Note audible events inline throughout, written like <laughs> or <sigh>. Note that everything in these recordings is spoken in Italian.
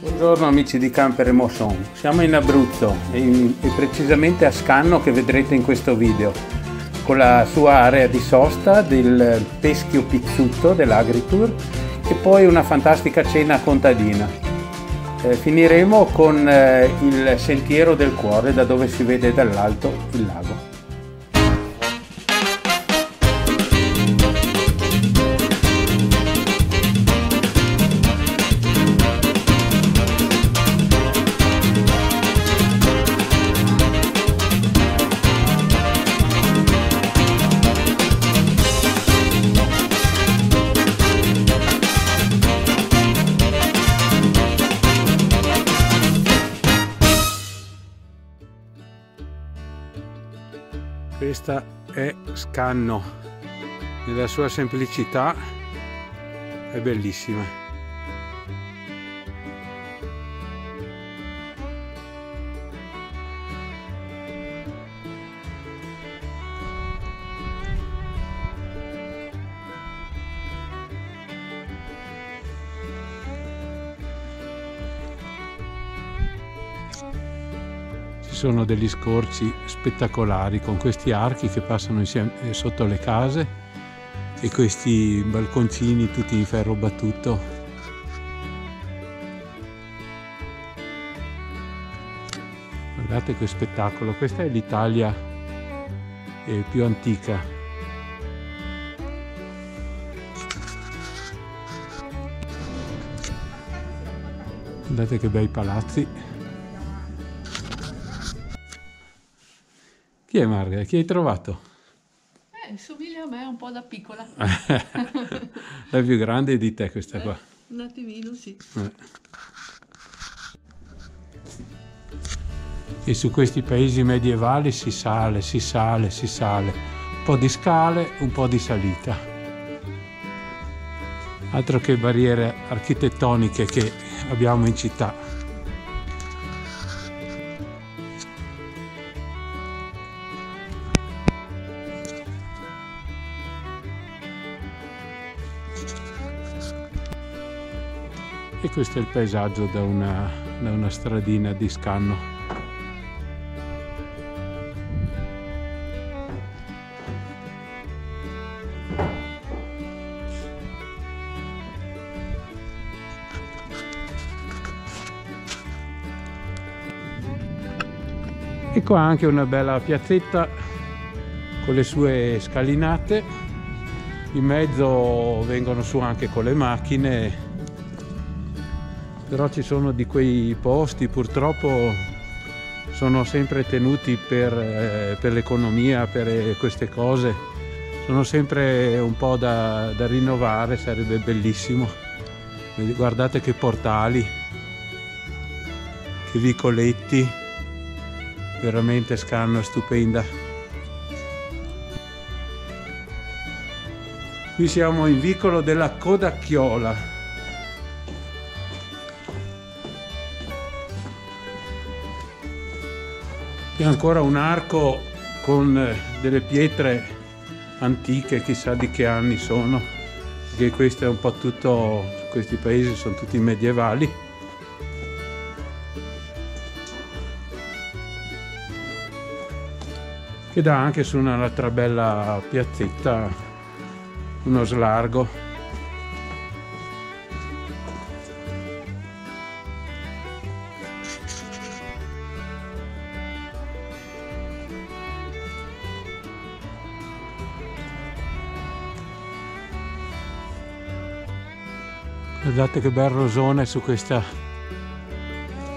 Buongiorno amici di Camper e Mosson, siamo in Abruzzo in, e, precisamente a Scanno che vedrete in questo video con la sua area di sosta del Peschio Pizzuto dell'Agritour e poi una fantastica cena contadina. Eh, finiremo con eh, il Sentiero del Cuore da dove si vede dall'alto il lago. Questa è Scanno nella sua semplicità è bellissima sono degli scorci spettacolari con questi archi che passano insieme, eh, sotto le case e questi balconcini tutti in ferro battuto. Guardate che spettacolo, questa è l'Italia eh, più antica. Guardate che bei palazzi. Chi è Marga? Chi hai trovato? Eh, somiglia a me un po' da piccola. <laughs> La più grande di te questa eh, qua. Un attimino, sì. Eh. E su questi paesi medievali si sale, si sale, si sale. Un po' di scale, un po' di salita. Altro che barriere architettoniche che abbiamo in città. E questo è il paesaggio da una, da una stradina di scanno. E qua anche una bella piazzetta con le sue scalinate, in mezzo vengono su anche con le macchine però ci sono di quei posti purtroppo sono sempre tenuti per, eh, per l'economia, per eh, queste cose, sono sempre un po' da, da rinnovare, sarebbe bellissimo. Guardate che portali, che vicoletti, veramente Scanno è stupenda. Qui siamo in vicolo della Codacchiola. C'è ancora un arco con eh, delle pietre antiche, chissà di che anni sono, che questo è un po' tutto, questi paesi sono tutti medievali. Che dà anche su un'altra bella piazzetta uno slargo. Guardate che bel rosone su questa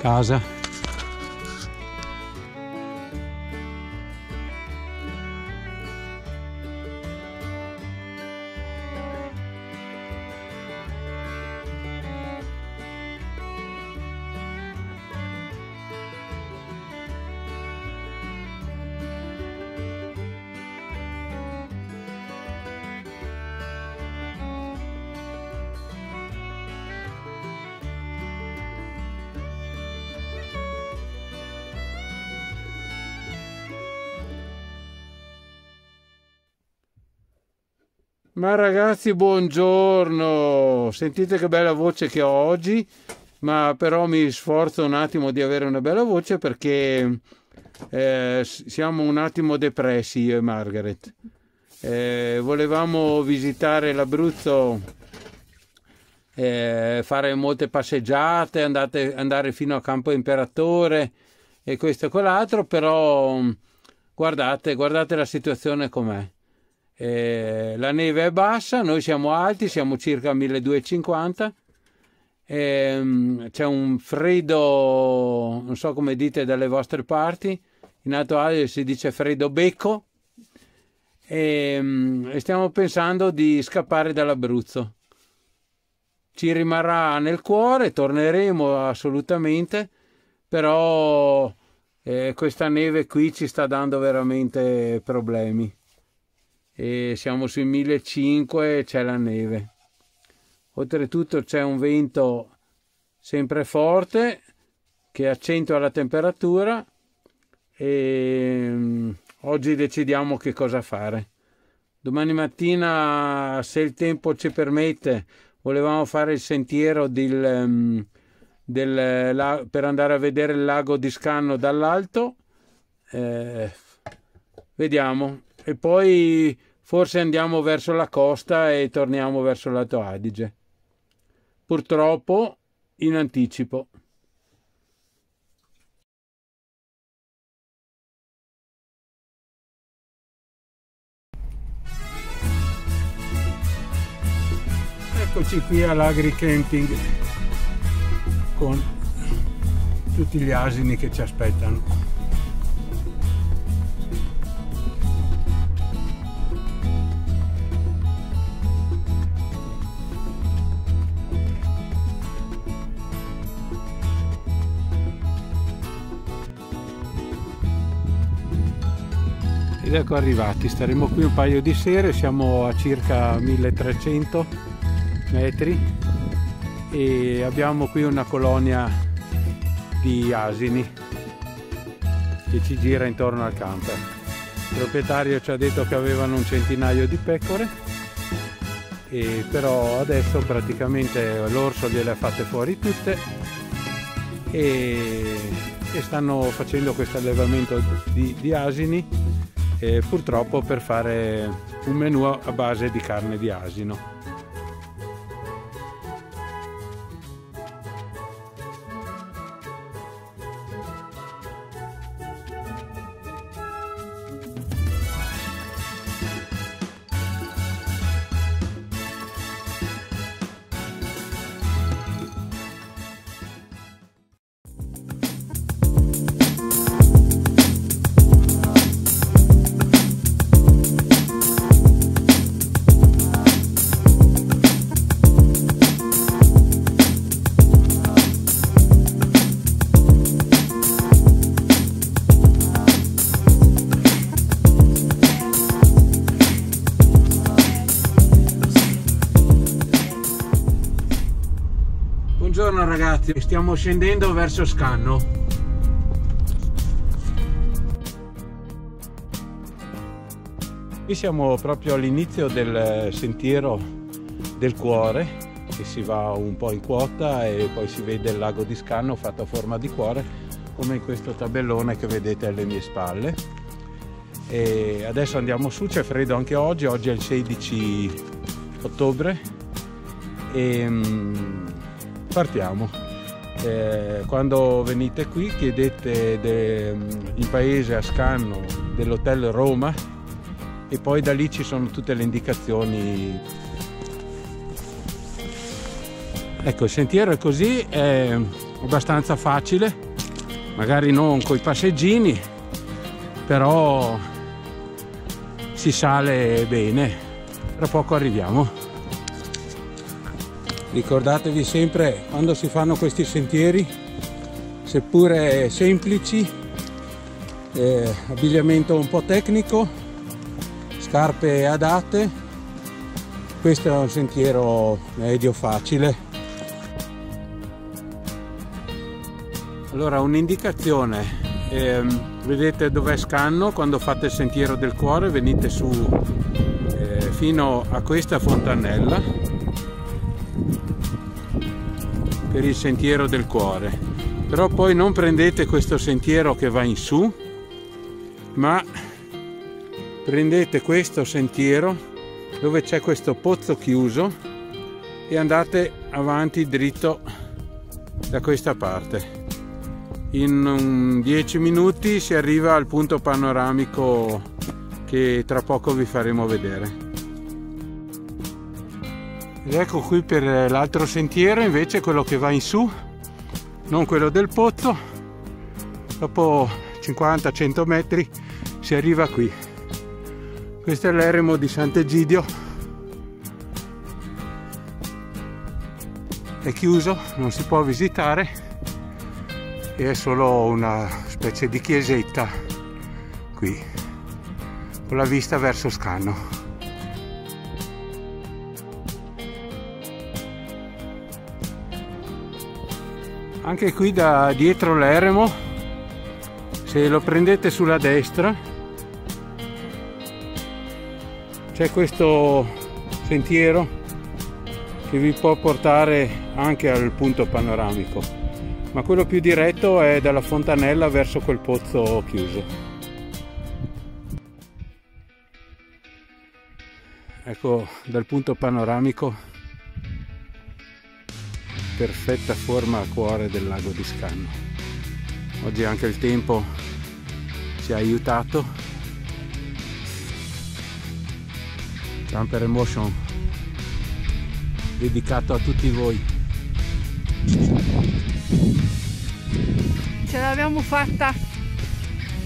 casa Ma ragazzi, buongiorno! Sentite che bella voce che ho oggi. ma però mi sforzo un attimo di avere una bella voce perché eh, siamo un attimo depressi io e Margaret. Eh, volevamo visitare l'Abruzzo, eh, fare molte passeggiate, andate, andare fino a Campo Imperatore e questo e quell'altro, però guardate, guardate la situazione com'è. Eh, la neve è bassa, noi siamo alti, siamo circa 1250 ehm, c'è un freddo, non so come dite dalle vostre parti, in Alto Adige si dice freddo becco ehm, e stiamo pensando di scappare dall'Abruzzo. Ci rimarrà nel cuore, torneremo assolutamente, però eh, questa neve qui ci sta dando veramente problemi. E siamo sui 1500 e c'è la neve. Oltretutto c'è un vento sempre forte che accentua la temperatura e um, oggi decidiamo che cosa fare. Domani mattina, se il tempo ci permette, volevamo fare il sentiero del, um, del, per andare a vedere il lago di Scanno dall'alto. Eh, vediamo. E poi forse andiamo verso la costa e torniamo verso l'Alto Adige purtroppo in anticipo. Eccoci qui all'Agri Camping con tutti gli asini che ci aspettano. Ecco arrivati. Staremo qui un paio di sere siamo a circa 1300 metri e abbiamo qui una colonia di asini che ci gira intorno al camper. Il proprietario ci ha detto che avevano un centinaio di pecore e però adesso praticamente l'orso gliele ha fatte fuori tutte e, e stanno facendo questo allevamento di, di asini e purtroppo per fare un menù a base di carne di asino. Stiamo scendendo verso Scanno. Qui siamo proprio all'inizio del sentiero del cuore che si va un po' in quota e poi si vede il lago di Scanno fatto a forma di cuore come in questo tabellone che vedete alle mie spalle. E adesso andiamo su, c'è freddo anche oggi, oggi è il 16 ottobre e mm, partiamo. Eh, quando venite qui chiedete de, in paese a Scanno dell'hotel Roma e poi da lì ci sono tutte le indicazioni. Ecco, il sentiero è così, è abbastanza facile, magari non con i passeggini, però si sale bene. Tra poco arriviamo ricordatevi sempre quando si fanno questi sentieri seppure semplici eh, abbigliamento un po' tecnico scarpe adatte questo è un sentiero medio facile. Allora un'indicazione eh, vedete dov'è Scanno? Quando fate il sentiero del cuore venite su eh, fino a questa fontanella per il sentiero del cuore. Però poi non prendete questo sentiero che va in su ma prendete questo sentiero dove c'è questo pozzo chiuso e andate avanti dritto da questa parte. In 10 minuti si arriva al punto panoramico che tra poco vi faremo vedere ed ecco qui per l'altro sentiero invece quello che va in su non quello del pozzo. Dopo 50-100 metri si arriva qui. Questo è l'eremo di Sant'Egidio. È chiuso non si può visitare. E è solo una specie di chiesetta qui con la vista verso Scanno anche qui da dietro l'eremo. Se lo prendete sulla destra c'è questo sentiero che vi può portare anche al punto panoramico. Ma quello più diretto è dalla fontanella verso quel pozzo chiuso. Ecco dal punto panoramico perfetta forma a cuore del lago di Scanno. Oggi anche il tempo ci ha aiutato. Camper Emotion dedicato a tutti voi. Ce l'abbiamo fatta.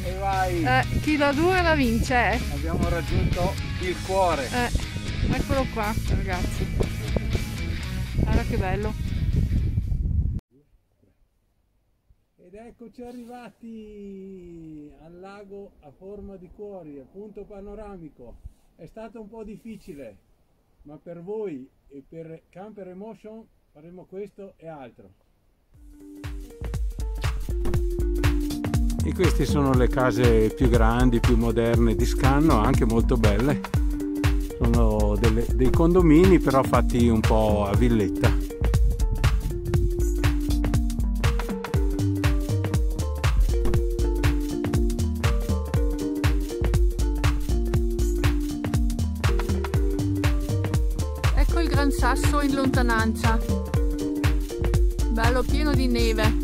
E vai! Eh, chi la dura la vince. Eh. Abbiamo raggiunto il cuore. Eh, eccolo qua ragazzi. Guarda che bello. Eccoci arrivati al lago a forma di cuori, al punto panoramico. È stato un po' difficile, ma per voi e per Camper Emotion faremo questo e altro. E queste sono le case più grandi, più moderne di Scanno, anche molto belle. Sono delle, dei condomini però fatti un po' a villetta. Gran Sasso in lontananza. Bello pieno di neve.